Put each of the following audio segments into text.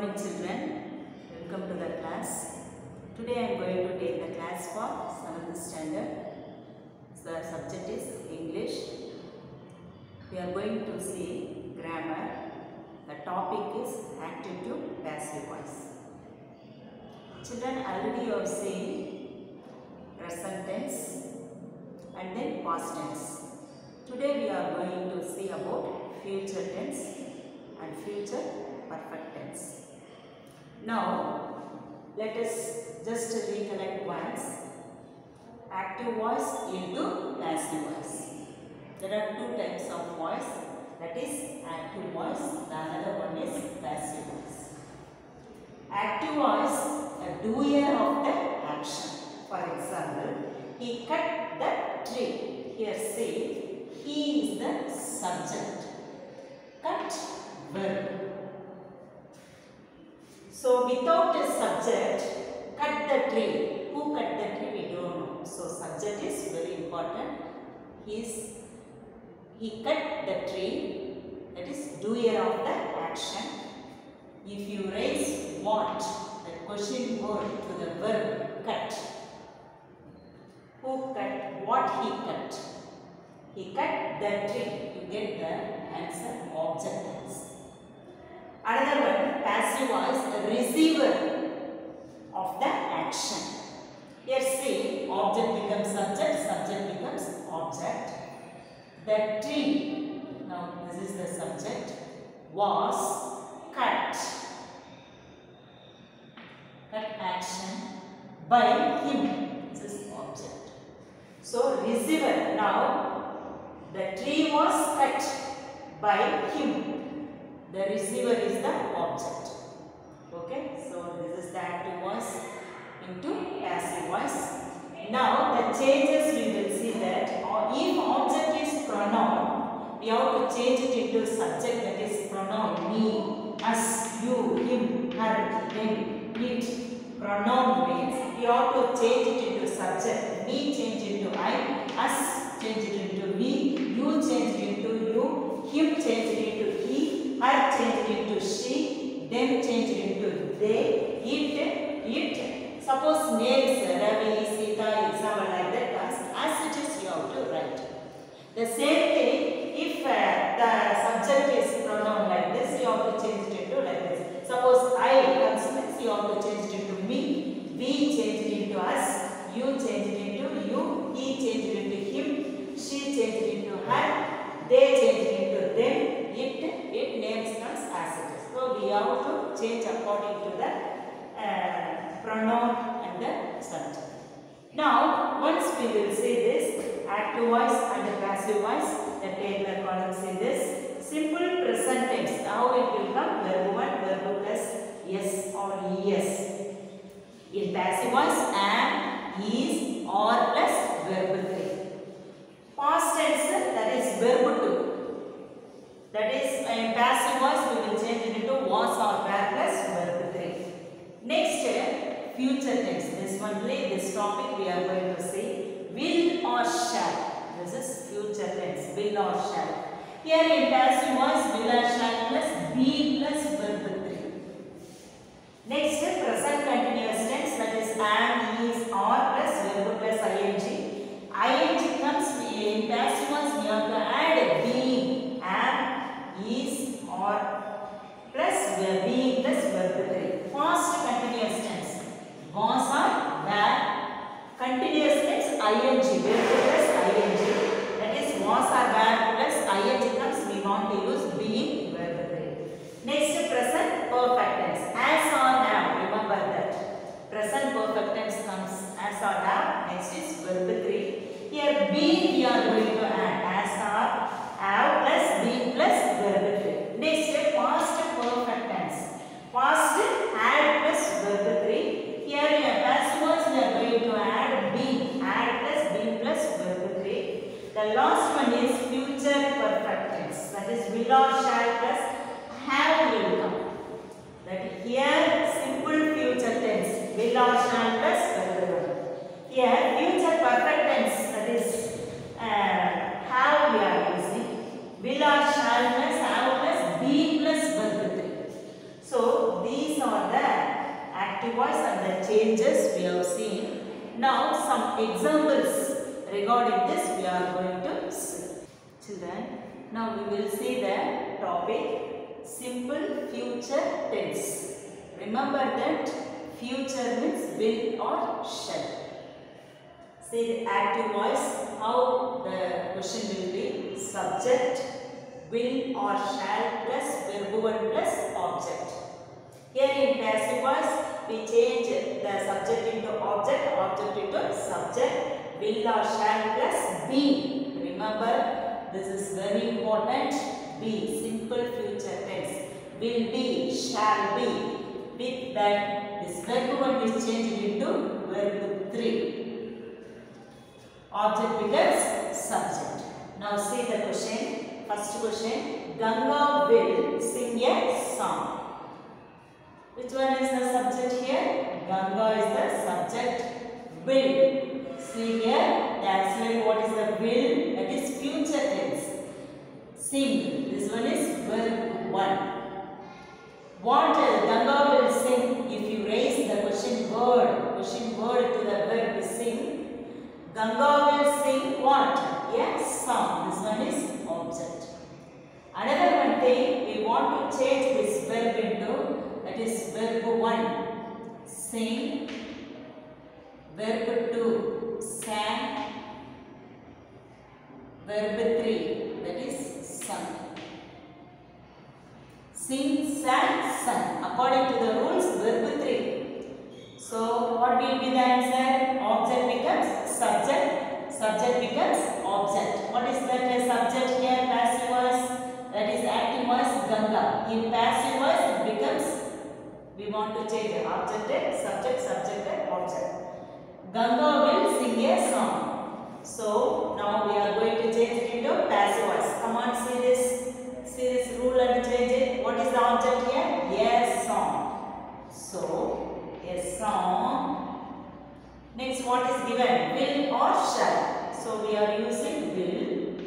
morning children. Welcome to the class. Today I am going to take the class for 7th standard. The subject is English. We are going to see grammar. The topic is active to passive voice. Children already you have seen present tense and then past tense. Today we are going to see about future tense and future perfect. Now let us just recollect once active voice into passive voice. There are two types of voice that is active voice, the another one is passive voice. Active voice, a doer of the action. For example, he cut the tree. Here say, he is the subject. Cut verb. So without a subject, cut the tree. Who cut the tree? We don't know. So subject is very important. He is he cut the tree. That is doer of the action. If you raise what, the question word to the verb cut. Who cut? What he cut? He cut the tree. You get the answer object. Another one, passive voice, receiver of the action. Here see, object becomes subject, subject becomes object. The tree, now this is the subject, was cut. Cut action by him. This is object. So receiver, now the tree was cut by him. The receiver is the object. Okay, so this is the active voice into passive voice. Now the changes we will see that uh, if object is pronoun, we have to change it into subject that is pronoun me, us, you, him, her, them, it. Pronoun means we have to change it into subject. Me change into I, us change it into we, you change it into you, him change he, her change it into she, them change it into they, it, it. Suppose names Ravi, Sita, Isabel like that comes as it is you have to write. The same thing if uh, the subject is pronoun like this you have to change it into like this. Suppose I comes means you have to change it into me, we change it into us, you change it into you, he change it into him, she change it into her, they change it into them, it, it names comes as it is. So we have to change according to the uh, pronoun and the subject. Now, once we will see this active voice and passive voice, the Columns in this simple present tense. How it will come? Verb 1, verb plus yes or yes. In passive voice, am, is, or plus verb 3. Past tense, that is verb 2. That is, in passive voice, we will change it into was or were plus verb 3. Next, future tense. This one, this topic we are going to see. Will or shall. This is future tense. Will or shall. Here voice, will or shall plus be plus verb 3. Next, present continuous tense. That is am, is, or plus verb plus ing. ing comes in passive voice. We have to add being, am, is, or plus being plus verb 3. Past continuous tense. Was or were. Continuous tense ing. Verb plus ing. That is was or were plus ing comes. We want to use being verb 3. Next present perfect tense. As or now. Remember that. Present perfect tense comes as or now. Next is verb 3. Here being we are going to add as or have plus be plus verb 3. Next past perfect tense. Past had plus verb 3. Here in past voice we are going to add be. Add plus be plus verb 3. The last one is future perfect tense. That is will or shall plus have will come. That here simple future tense. Will or shall plus verb 1. Here future perfect tense. That is uh, have we are using. Will or shall plus have plus be plus verb 3. So these changes we have seen. Now some examples regarding this we are going to see. Children, now we will see the topic simple future tense. Remember that future means will or shall. See the active voice, how the question will be subject, will or shall plus verb one plus object. Here in passive voice, we change the subject into object, object into subject, will or shall plus be. Remember, this is very important. Be, simple future tense. Will be, shall be. With that, this verb one is changed into verb three. Object becomes subject. Now see the question. First question. Ganga will sing a song. Which one is the subject here? Ganga is the subject. Will. See here, the auxiliary what is the will? That is future tense. Sing. This one is verb one. What Ganga will sing if you raise the question word, question word to the verb sing. Ganga will sing what? Yes, song. This one is object. Another one thing, we want to change that is verb 1 sing verb 2 sang verb 3 that is sung sing sang sung according to the rules verb 3 so what will be the answer? Object becomes subject. Subject becomes object. What is that a subject here? Passive voice that is active voice ganga. In passive voice it becomes we want to change object, subject, subject and object. Ganga will sing a song. So now we are going to change it into passive voice. Come on, see this. See this rule and change it. What is the object here? Yes, song. So, a song. Next, what is given? Will or shall? So we are using will.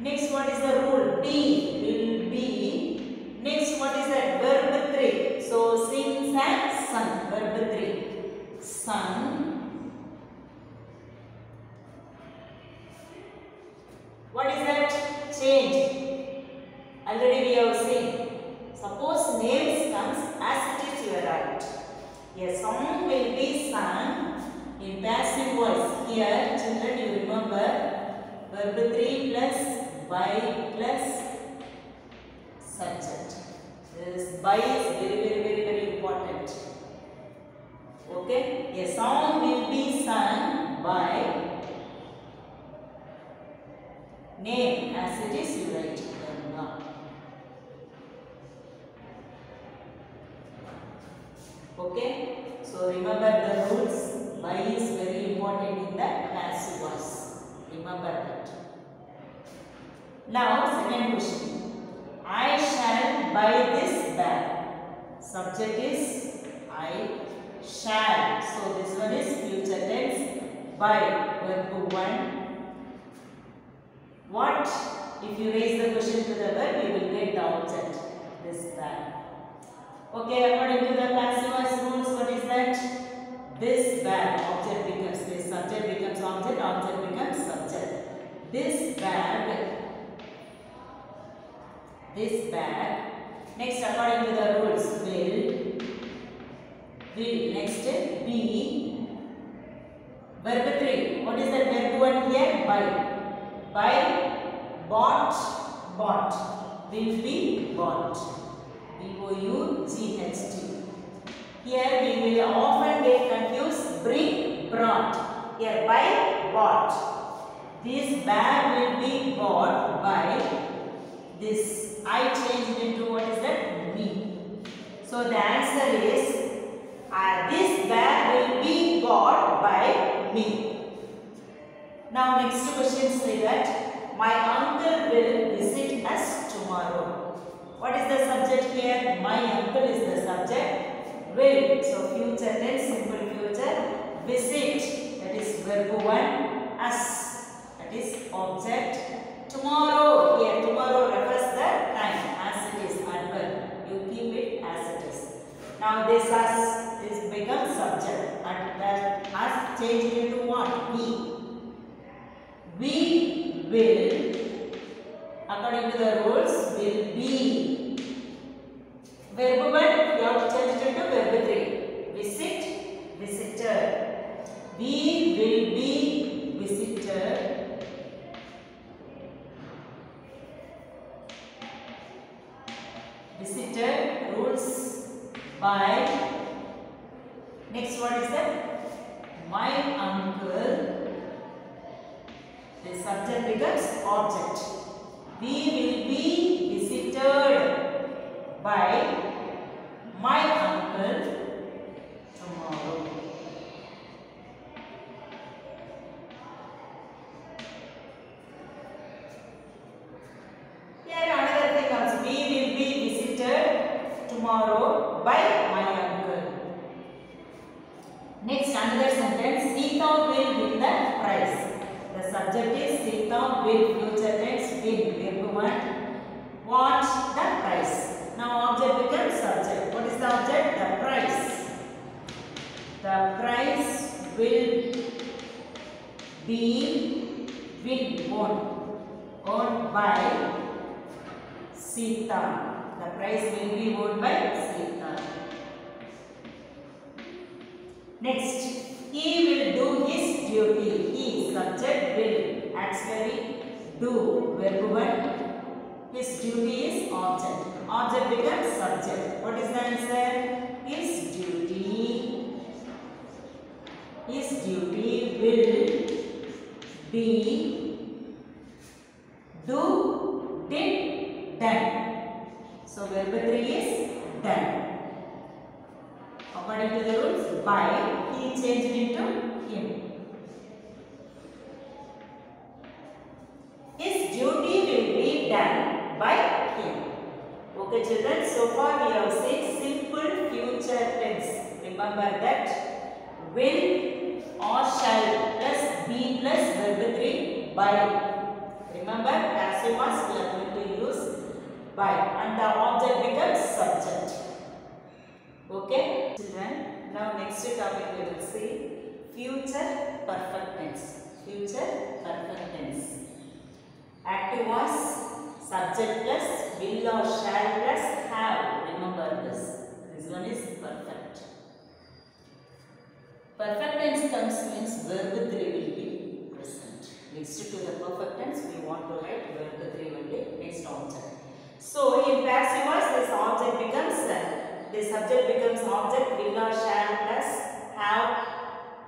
Next, what is the rule? Be. Will be. Next, what is that? Verb 3. So, sing, sang, sung. Verb 3. Sung. What is that? Change. Already we have seen. Suppose names comes as it is you write. A song will be sung in passive voice. Here, children, you remember verb 3 plus by plus subject. This by is very, very, very, very important. Okay? A song will be sung by name as it is you write Ganga. Okay? So remember the rules. By is very important in the passive was. Remember that. Now, second question. I shall buy this bag. Subject is I shall. So this one is future tense. by Verb 1. What? If you raise the question to the verb, you will get the object. This bag. Okay, according to the voice rules, what is that? This bag. Object becomes this. Subject becomes object. Object becomes subject. This bag this bag. Next, according to the rules, will, will. Next, be. Verb 3. What is that verb 1 here? Buy. Buy, bought, bought. Will be bought. B-O-U-G-H-T. Here we will often get confused. Bring, brought. Here, buy, bought. This bag will be bought by this I changed into what is that? Me. So the answer is uh, this bag will be bought by me. Now next question say that my uncle will visit us tomorrow. What is the subject here? My uncle is the subject. Will. So future tense, simple future. Visit. That is verb 1. Us. That is object. Tomorrow. Here tomorrow refers the time as it is Uncle. You keep it as it is. Now this us changed into what? We. We will, according to the rules, will be. Verb 1, we have changed into verb 3. Visit, visitor. We will be visitor. Visitor rules by Next word is the my uncle. The subject becomes object. We will be visited by my uncle Sita. The prize will be owned by Sita. Next, he will do his duty. He, subject, will. Auxiliary, do. Verb 1. His duty is object. Object becomes subject. What is the answer? His duty. His duty will be do, did, done. So verb 3 is done. According to the rules, by he changed into him. His duty will be done by him. Okay, children. So far we have seen simple future tense. Remember that will or shall plus be plus verb 3 by. Remember, passive to use by and the object becomes subject. Okay, children. Now next topic we will see future perfect tense. Future perfect tense. Active voice, subject plus will or shall plus have. Remember this. This one is perfect. Perfect tense comes means verb 3 will be present. Next to the perfect tense, we want to write verb 3 will be next object. So in passive this object becomes the subject becomes object will or shall plus have.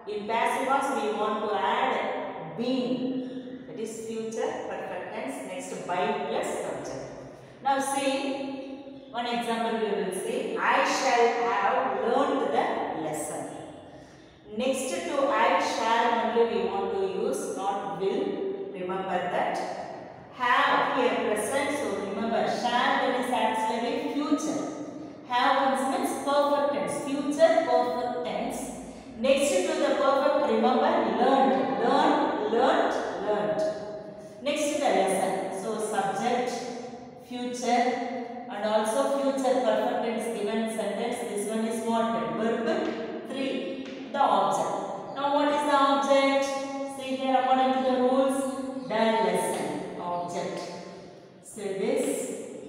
In passive we want to add been. That is future perfect tense. Next to by plus subject. Now see one example we will see. I shall have learned the lesson. Next to I shall only we want to use not will. Remember that. Have here present. So remember shall that is actually future. Have means perfect tense. Future perfect tense. Next to the perfect remember learned. Learned, learned, learned. Next to the lesson. So subject, future and also future perfect tense given sentence. This one is what? Verb 3 the object. Now what is the object? See here according to the rules, the lesson object. So this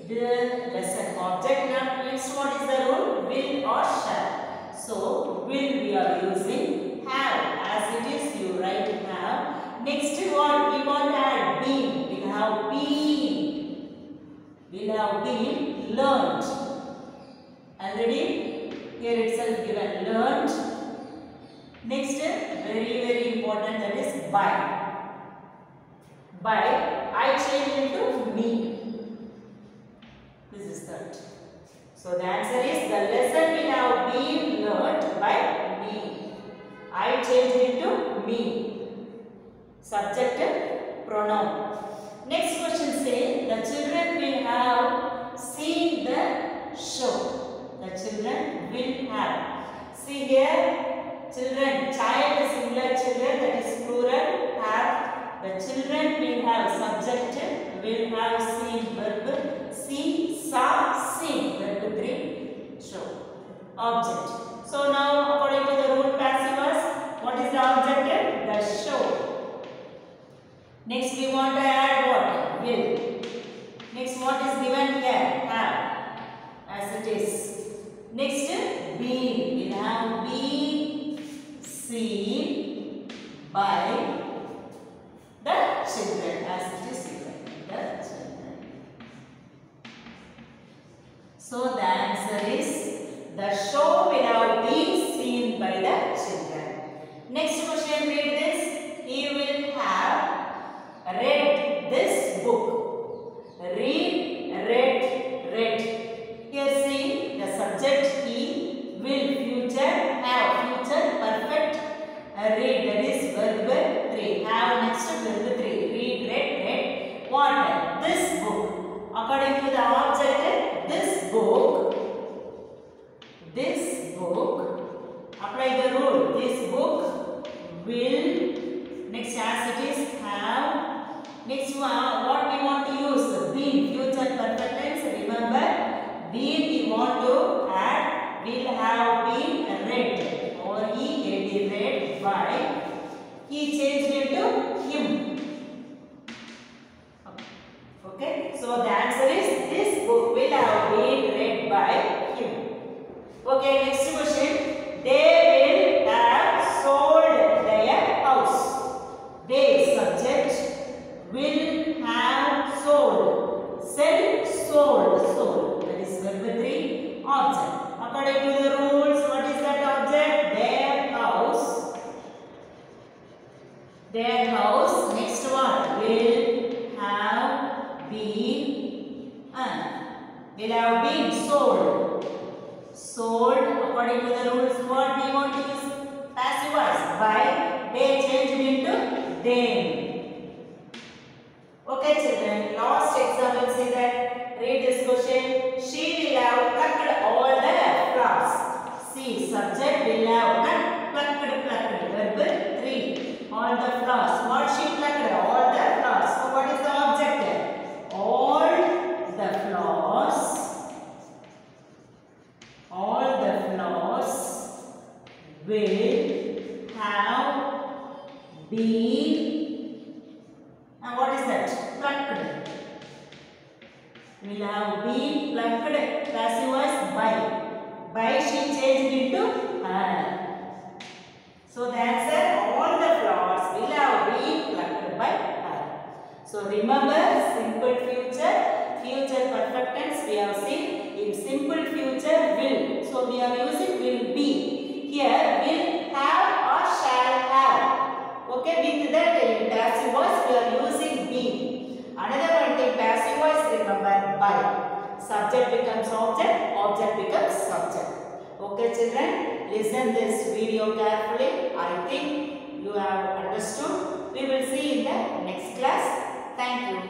the lesson object. Now next what is the rule? Will or shall. So will we are using have as it is you write have. Next what we want to add been. We have been. We have been learned. Already here itself given learned. Next, very very important that is by. By I change into me. This is third. So the answer is the lesson will have been learnt by me. I change into me. Subject pronoun. Next question say the children will have seen the show. The children will have. See here children, child is singular children that is plural have. The children will have subject will have seen verb see saw seen verb 3 show object so now according to the rule passive voice what is the objective the show Next we want to add what? Will. Next what is given here? Have. As it is. Next been. We'll have been seen by the children as it is given. The children. So the answer is the show will have been seen by the children. Next question read this. He will have read this book. Read, read, read. Here see the subject he will future have future perfect uh, read that is verb 3 have next verb 3 read read read what this book according to the object this book this book apply the rule this book will next as it is have next one what we want to use. Been future perfect tense remember been we want to add will have been read or he get read by he changed it to him okay so the answer is this book will have been read by him okay next question they will have sold their house they subject will have sold sell sold sold that is verb 3 object according to the rules what is that object? Their house. Their house. Next one will have been uh, will have been sold. Sold according to the rules. What we want use passive voice by. They changed into them okay children last example see that read this question she will have plucked all the flowers see subject will have plucked plucked plucked verb 3 all the flowers what she plucked all the flowers so what is the object all the flowers all the flowers will have been and what is that plucked will have been plucked passive voice by by she changed into her so the answer all the flowers will have been plucked by her so remember simple future future perfect tense we have seen in simple future will so we are using will be. Here will have or shall have. Okay with that in passive voice we are using be. Another one thing passive voice remember by. Subject becomes object object becomes subject. Okay children listen this video carefully. I think you have understood. We will see in the next class. Thank you